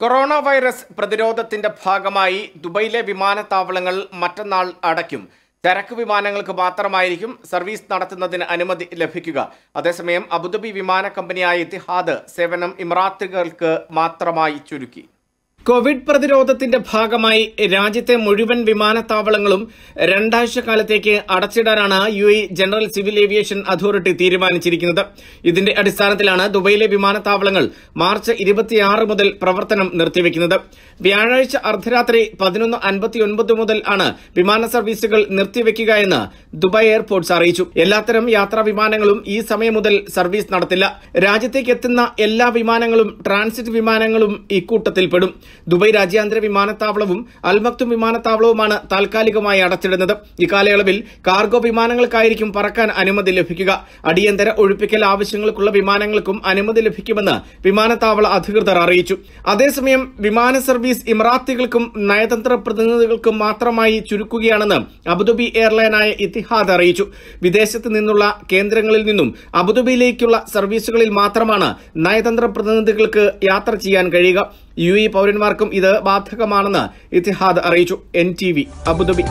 Corona virus പ്രതിരോധത്തിന്റെ ഭാഗമായി ദുബൈയിലെ വിമാനത്താവളങ്ങൾ മറ്റന്നാൾ അടയ്ക്കും. ചരക്ക് വിമാനങ്ങൾക്ക് മാത്രമായിരിക്കും സർവീസ് നടത്തുന്നതിന് അനുമതി ലഭിക്കുക. അതേസമയം അബുദാബി വിമാന കമ്പനിയായ ഇത്തിഹാദ് സേവനം ഇമറാത്തുകൾക്ക് മാത്രമായി ചുരുക്കി. കോവിഡ് പ്രതിരോധത്തിന്റെ ഭാഗമായി രാജ്യത്തെ മുഴുവൻ വിമാനത്താവളങ്ങളും രണ്ടാഴ്ച കാലത്തേക്ക് അടച്ചിടാനാണ് UAE general civil aviation authority തീരുമാനിച്ചിരിക്കുന്നത്. ഇതിന്റെ അടിസ്ഥാനത്തിലാണ് ദുബൈയിലെ വിമാനത്താവളങ്ങൾ മാർച്ച് ഇരുപത്തിയാറ് മുതൽ പ്രവർത്തനം നിർത്തിവെക്കുന്നത്. വ്യാഴാഴ്ച അർദ്ധരാത്രി പതിനൊന്ന് അൻപത്തിയൊൻപത് മുതൽ ആണ് വിമാന സർവീസുകൾ നിർത്തിവെക്കുക എന്ന് ദുബായ് എയർപോർട്ട്സ് അറിയിച്ചു. എല്ലാത്തരം യാത്രാ വിമാനങ്ങളും ഈ സമയം മുതൽ സർവീസ് നടത്തില്ല. രാജ്യത്തേക്ക് എത്തുന്ന എല്ലാ വിമാനങ്ങളും ട്രാൻസിറ്റ് വിമാനങ്ങളും ഇക്കൂട്ടത്തിൽപ്പെടും ദുബായ് രാജ്യാന്തര വിമാനത്താവളവും അൽമക്തും വിമാനത്താവളവുമാണ് താൽക്കാലികമായി അടച്ചിടുന്നത്. ഇക്കാലയളവിൽ കാർഗോ വിമാനങ്ങൾക്കായിരിക്കും പറക്കാൻ അനുമതി ലഭിക്കുക. അടിയന്തര ഒഴിപ്പിക്കൽ ആവശ്യങ്ങൾക്കുള്ള വിമാനങ്ങൾക്കും അനുമതി ലഭിക്കുമെന്ന് വിമാനത്താവള അധികൃതർ അറിയിച്ചു. അതേസമയം വിമാന സർവീസ് ഇമറാത്തികൾക്കും നയതന്ത്ര പ്രതിനിധികൾക്കും മാത്രമായി ചുരുക്കുകയാണെന്ന് അബുദാബി എയർലൈനായ ഇത്തിഹാദ് അറിയിച്ചു. വിദേശത്ത് നിന്നുള്ള കേന്ദ്രങ്ങളിൽ നിന്നും അബുദാബിയിലേക്കുള്ള സർവീസുകളിൽ മാത്രമാണ് നയതന്ത്ര പ്രതിനിധികൾക്ക് യാത്ര ചെയ്യാൻ കഴിയുക. യു പൗരന്മാർക്കും ഇത് ബാധകമാണെന്ന് ഇത്തിഹാദ് അറിയിച്ചു. N T V Abu Dhabi.